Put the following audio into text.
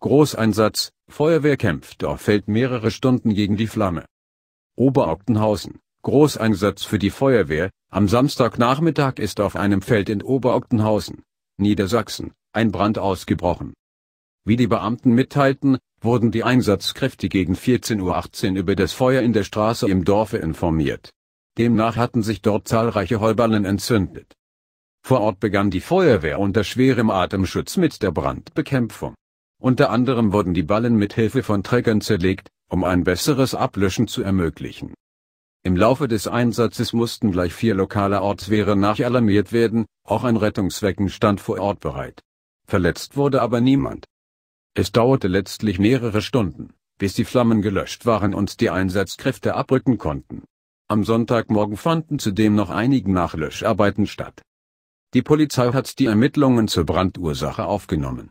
Großeinsatz, Feuerwehr kämpft auf Feld mehrere Stunden gegen die Flamme. Oberoktenhausen, Großeinsatz für die Feuerwehr, am Samstagnachmittag ist auf einem Feld in Oberoktenhausen, Niedersachsen, ein Brand ausgebrochen. Wie die Beamten mitteilten, wurden die Einsatzkräfte gegen 14.18 Uhr über das Feuer in der Straße im Dorfe informiert. Demnach hatten sich dort zahlreiche Heuballen entzündet. Vor Ort begann die Feuerwehr unter schwerem Atemschutz mit der Brandbekämpfung. Unter anderem wurden die Ballen mit Hilfe von Treckern zerlegt, um ein besseres Ablöschen zu ermöglichen. Im Laufe des Einsatzes mussten gleich vier lokale Ortswehren nachalarmiert werden, auch ein Rettungswecken stand vor Ort bereit. Verletzt wurde aber niemand. Es dauerte letztlich mehrere Stunden, bis die Flammen gelöscht waren und die Einsatzkräfte abrücken konnten. Am Sonntagmorgen fanden zudem noch einige Nachlöscharbeiten statt. Die Polizei hat die Ermittlungen zur Brandursache aufgenommen